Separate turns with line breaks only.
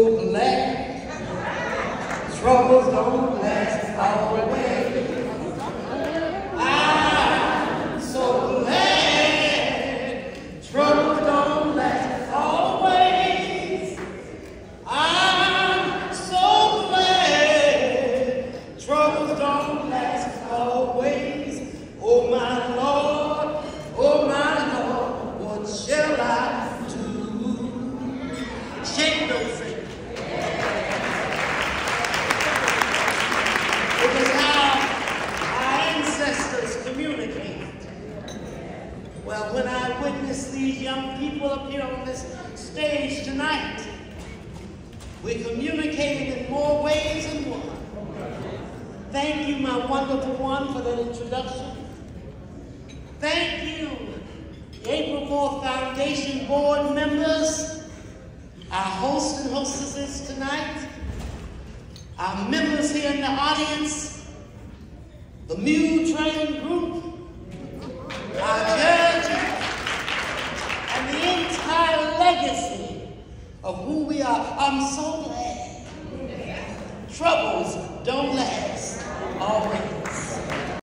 glad troubles don't last always. I'm ah, so glad troubles don't last always. I'm ah, so glad troubles don't last always. Oh my Lord, oh my Lord, what shall I do? Shake those Well, when I witness these young people up here on this stage tonight, we communicated in more ways than one. Thank you, my wonderful one, for that introduction. Thank you, April 4th Foundation board members, our hosts and hostesses tonight, our members here in the audience, the Mule Train legacy of who we are. I'm so glad troubles don't last.